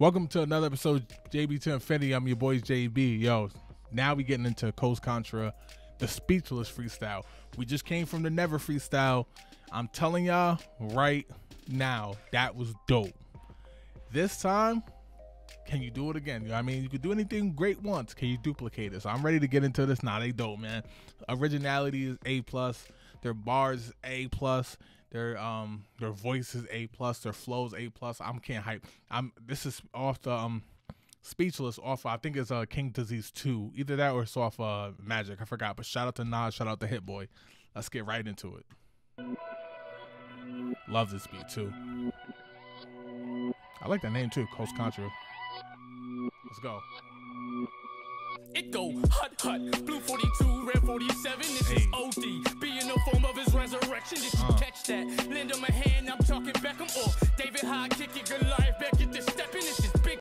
Welcome to another episode of JB to Infinity. I'm your boys JB. Yo, now we getting into Coast Contra, the speechless freestyle. We just came from the Never freestyle. I'm telling y'all right now, that was dope. This time, can you do it again? I mean, you could do anything great once. Can you duplicate it? So I'm ready to get into this. Nah, they dope, man. Originality is A plus. Their bars A plus. Their um their voice is A plus. Their flows A plus. I'm can't hype. I'm this is off the um speechless off. I think it's uh King Disease two. Either that or it's off uh Magic. I forgot. But shout out to Nas. Shout out to Hit Boy. Let's get right into it. Love this beat too. I like that name too, Coast Contra. Let's go. It go hut hut, blue 42, red 47. This Hey. is OD. Be in the form of his resurrection. Did you Uh. catch that? Lend him a hand, I'm talking Beckham or David High, kick it, Goliath, back get this step in. This is big.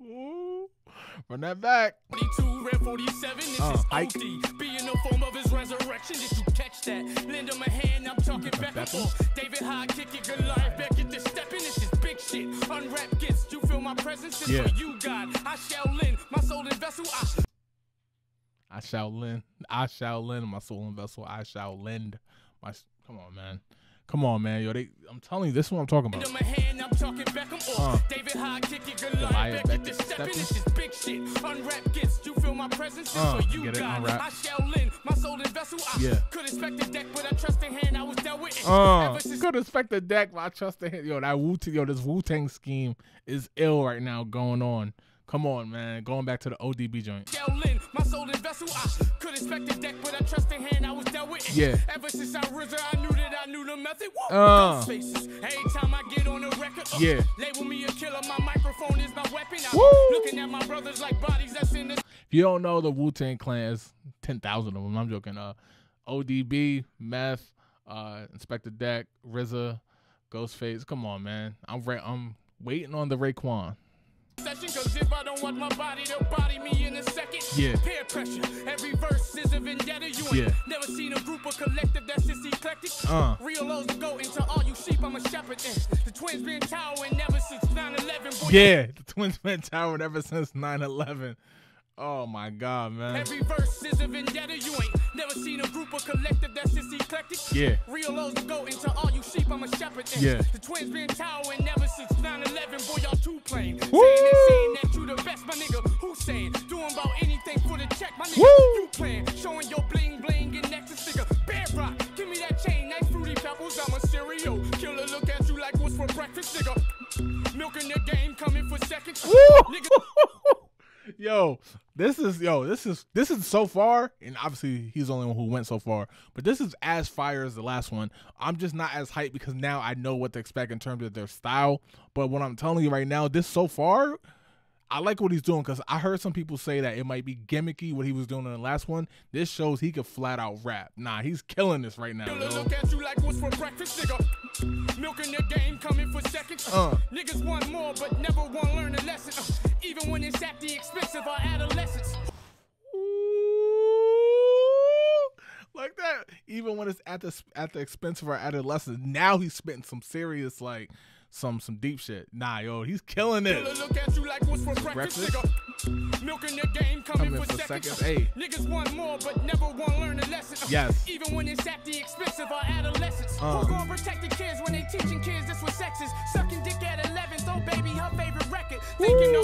Run that back. 42, red 47. This Uh, is Ike. OD. Be in the form of his resurrection. Did you catch that? Lend him a hand, I'm talking Beckham or David High, kick it, Goliath, back get this step in. This is big shit. You feel my presence? It's Yeah. for you, God. I shall lend my soul and vessel. I I shall lend. I shall lend my soul and vessel. I shall lend my. Come on, man. Come on, man. Yo, they. I'm telling you, this is what I'm talking about. hand, I'm talking Beckham Uh. David High, kick it, Goliath, back back get this get step in. This is big shit. You feel my presence? It's Uh, for you, God. unwrap. I shall lend my soul and vessel. I Yeah. could expect the deck, but I trust the hand I was dealt with. Uh, could expect the deck, but I trust the hand. Yo, that Wu Yo, this Wu Tang scheme is ill right now going on. Come on, man. Going back to the ODB joint. shall lend my soul and vessel. I could expect the deck, but I trust the hand I was dealt with. And Yeah. Knew that I knew the method. Woo. Uh. Every time I get on the record, uh, Yeah. label me a killer. My microphone is my weapon. I'm looking at my brothers like bodies that's in this. If you don't know, the Wu Tang Clan is ten thousand of them. I'm joking. Uh, ODB, Meth, uh, Inspectah Deck, RZA, Ghostface. Come on, man. I'm re- I'm waiting on the Raekwon. session if I don't want my body, they'll body me in a second Yeah. Peer pressure, every verse is a vendetta You ain't Yeah. never seen a group or collective that's this eclectic Uh. Real O's to go into all you sheep, I'm a shepherd and The twins been towering ever since 9-11 Boy, Yeah, the Twins been towering ever since 9/11. Oh my God, man. Every verse is a vendetta You ain't never seen a group or collective that's this eclectic Yeah. Real O's to go into all you sheep, I'm a shepherd and Yeah. The twins been towering ever since 9-11 Boy, y'all too plain Woo! Saying that you the best, my nigga. Who saying? Doing about anything for the check, my nigga. Woo! You playing, showing your bling bling and nexus nigga Bear rock, give me that chain, nice fruity pebbles. I'm a cereal killer, look at you like what's for breakfast, nigga. Milking the game, coming for seconds. Yo, this is yo, this is this is so far, and obviously he's the only one who went so far. But this is as fire as the last one. I'm just not as hyped because now I know what to expect in terms of their style. But what I'm telling you right now, this so far, I like what he's doing because I heard some people say that it might be gimmicky what he was doing in the last one. This shows he could flat out rap. Nah, he's killing this right now. Killer, Yo. look at you like what's for breakfast, nigga. Milking the game, coming for seconds. Uh. Niggas want more, but never want to learn a lesson. Even when it's at the expense of our adolescence. Ooh, like that. Even when it's at the at the expense of our adolescence. now he's spitting some serious like some some deep shit. Nah, yo, he's killing it. look at you like what's for breakfast, Breakfast? Milking the game, coming, Coming for, for seconds. seconds, hey. Niggas want more, but never want learn a lesson. Yes. Even when it's at the expense of our adolescence. Uh. Who's gonna protect the kids when they teaching kids this was sex is? Sucking dick at 11, throw baby her favorite record. Thinking the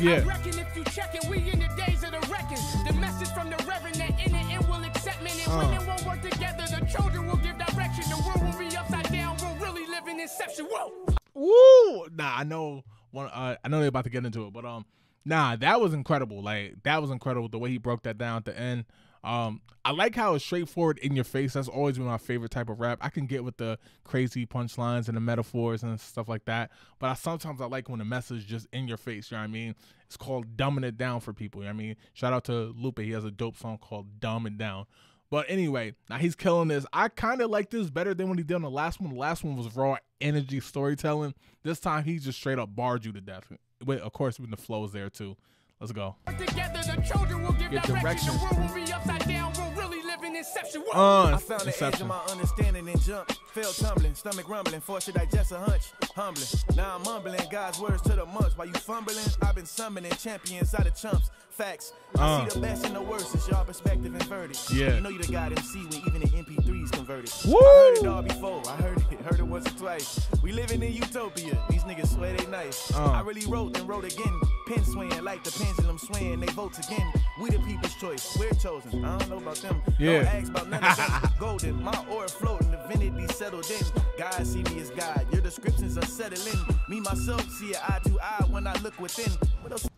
headed. I Yeah. reckon if you check it, we in the days of the reckon. The message from the reverend that in it, it will accept men and Uh. women won't work together. The children will give direction. The world will be upside down. We'll really live in inception. Whoa. Woo! Nah, I know one. Uh, I know they're about to get into it, but um, nah, that was incredible. Like that was incredible the way he broke that down at the end. Um, I like how it's straightforward in your face. That's always been my favorite type of rap. I can get with the crazy punchlines and the metaphors and stuff like that, but I sometimes I like when the message is just in your face. You know what I mean? It's called dumbing it down for people. You know what I mean? Shout out to Lupe. He has a dope song called "Dumb It Down." But anyway, now he's killing this. I kind of like this better than when he did on the last one. The last one was raw energy storytelling. This time he just straight up barred you to death. But of course, when the flow is there too. Let's go. Together, the children will give Get direction. direction. The world will be upside down. We'll really live in inception. Uh, I found the edge Inception. of my understanding and jumped. Fell tumbling, stomach rumbling, forced to digest a hunch. Humbling. Now I'm mumbling God's words to the months. While you fumbling, I've been summoning champions out of chumps. Facts. I Uh. see the best and the worst. It's your perspective inverted. Yeah. You know you the God MC when even the MP3's converted. Woo! I heard it all before. I heard it. Heard it once or twice. We living in utopia. These niggas swear they nice. Uh. I really wrote and wrote again. Pen swaying like the pendulum swaying. They vote again. We the people's choice. We're chosen. I don't know about them. Yeah. Don't ask about none of them. Golden. My aura floating. Divinity settled in. God see me as God. Your descriptions are settling. Me myself see it eye to eye when I look within. What else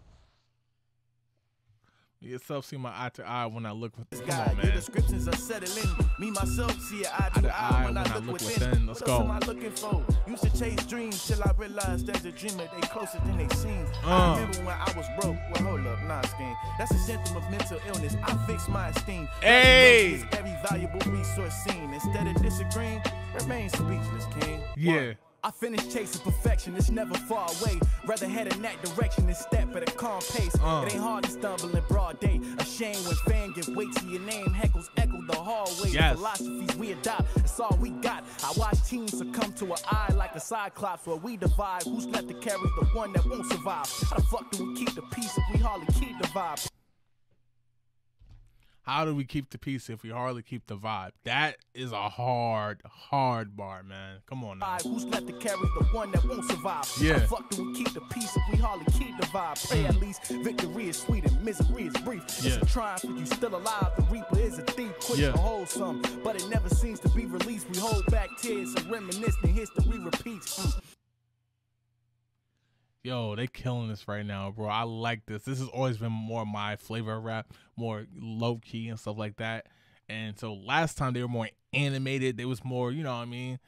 Yourself see my eye to eye when I look. is Come on, Your man. descriptions are settling. Me myself see eye to eye, when, I look, within. Let's what go. am I looking for? Used to chase dreams till I realized as a dreamer they closer than they seem. Uh. I remember when I was broke. Well, hold up, nah, scheme. That's a symptom of mental illness. I fixed my esteem. Hey! Every valuable resource seen. Instead of disagreeing, remain speechless, king. Yeah. I finished chasing perfection, it's never far away. Rather head in that direction and step at a calm pace. Uh. It ain't hard to stumble in broad day. A shame when fan give weight to your name. Heckles echo the hallway. Yes. Philosophies we adopt, that's all we got. I watch teams succumb to an eye like a cyclops where we divide. Who's left to carry the one that won't survive? How the fuck do we keep the peace if we hardly keep the vibe? How do we keep the peace if we hardly keep the vibe? That is a hard, hard bar, man. Come on now. Who's left to carry the one that won't survive? Yeah. How fuck do we keep the peace if we hardly keep the vibe? Pray at least victory is sweet and misery is brief. It's Yeah. a triumph if you still alive. The reaper is a thief, quick Yeah. to hold some, but it never seems to be released. We hold back tears and reminisce, and history repeats. Mm. Yo, they killing this right now, bro. I like this. This has always been more my flavor of rap, more low key and stuff like that. And so last time they were more animated. They was more, you know what I mean,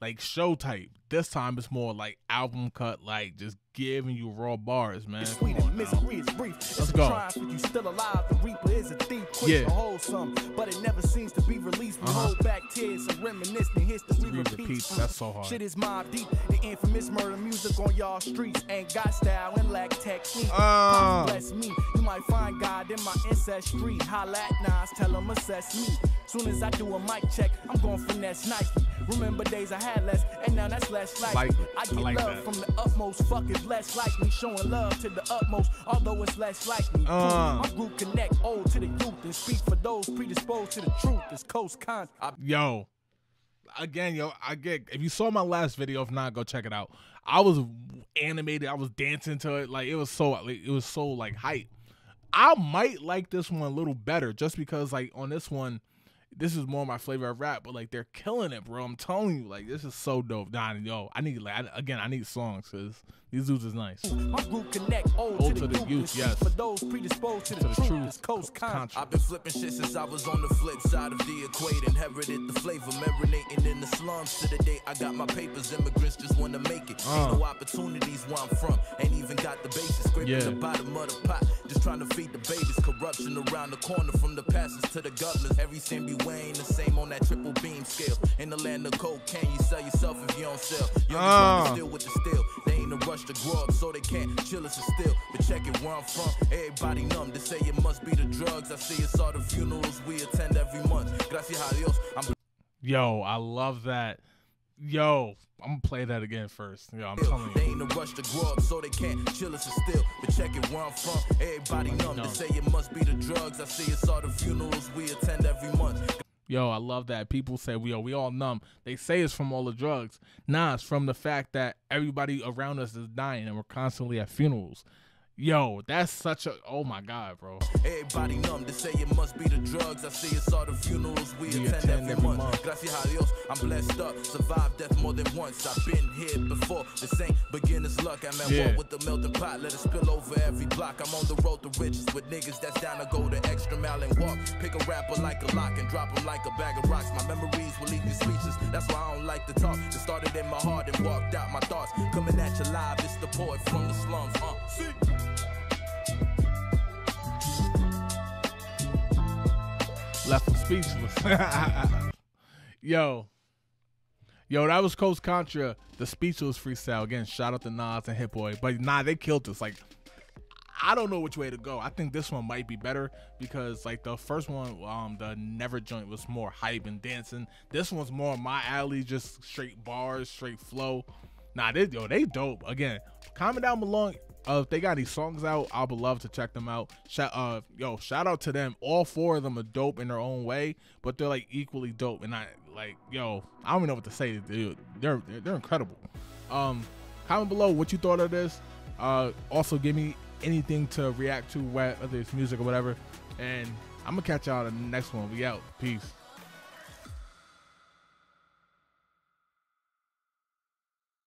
like show type. This time it's more like album cut, like just giving you raw bars, man. It's Come sweet on and now. misery is brief. Let's go. you still alive. The reaper is a thief, Yeah. to hold some, but it never seems to be released. We Uh-huh. hold back tears and reminisce, and history repeats. That's so hard. Shit is Mobb Deep. The infamous murder music on y'all streets ain't got style and lack technique. Pops bless me. You might find God in my ancestry. Holla at Nas, tell him assess me. Soon as I do a mic check, I'm going finesse Nike. Remember days I had less, and now that's less. Like it. I I like love that. from the utmost. Fuck is less likely. Showing love to the utmost, although it's less likely. Uh. My group connect old to the youth and speak for those predisposed to the truth. It's Coast Con. I Yo, again, yo, I get. If you saw my last video, if not, go check it out. I was animated. I was dancing to it. Like it was so. Like, it was so like hype. I might like this one a little better just because like on this one, this is more my flavor of rap. But like they're killing it, bro. I'm telling you, like this is so dope. Nah, yo, I need like I- again, I need songs because these dudes is nice. My group connect old, Old to, the youth, and yes. for those predisposed to the, To the truth. truth. It's Coast Con. I've been flipping shit since I was on the flip side of the equator. Inherited the flavor, marinating in the slums to the day I got my papers. Immigrants just wanna make it. Uh. Ain't no opportunities where I'm from. Ain't even got the basis. Scraping Yeah. the bottom of the pot. Just trying to feed the babies. Corruption around the corner from the pastors to the governors. Every cent be weighing the same on that triple beam scale. In the land of cocaine, you sell yourself if you don't sell. Youngest Uh. uh. still with the steel. They ain't a rush to grow up, so they can't chill us still. But check it where I'm from. Everybody numb. They say it must be the drugs. I see it's all the funerals we attend every month. Gracias a Dios, I'm Yo, I love that. Yo, I'm gonna play that again first. Yo, I'm telling They you. ain't a rush to grow up, so they can't chill us still. But check it where I'm from. Everybody numb. numb. They say it must be the drugs. I see it's all the funerals we attend every month. Yo, I love that. People say we are we all numb. They say it's from all the drugs. Nah, it's from the fact that everybody around us is dying and we're constantly at funerals. Yo, that's such a oh my god, bro. Everybody numb. They say it must be the drugs. I see it's all the funerals we, We attend, attend every, every month. month. Gracias a Dios, I'm blessed up. Survived death more than once. I've been here before. This ain't beginner's luck. I'm at Yeah. war with the melting pot. Let it spill over every block. I'm on the road to riches with niggas that's down to go the extra mile and walk. Pick a rapper like a lock and drop him like a bag of rocks. My memories will leave you speechless. That's why I don't like to talk. It started in my heart and walked out my thoughts. Coming at you live, it's the poet from the slums. Uh, see? Left him speechless. Yo. Yo, that was Coast Contra, the speechless freestyle. Again, shout out to Nas and Hit Boy. But nah, they killed us. Like, I don't know which way to go. I think this one might be better because like the first one, um, the Never joint was more hype and dancing. This one's more my alley, just straight bars, straight flow. Nah, they yo, they dope. Again, comment down below uh, if they got any songs out. I would love to check them out. Shout, uh, yo, shout out to them. All four of them are dope in their own way, but they're like equally dope. And I like, yo, I don't even know what to say. Dude, they're they're, they're incredible. Um, comment below what you thought of this. Uh, also give me anything to react to, whether it's music or whatever. And I'm gonna catch y'all in the next one. We out. Peace.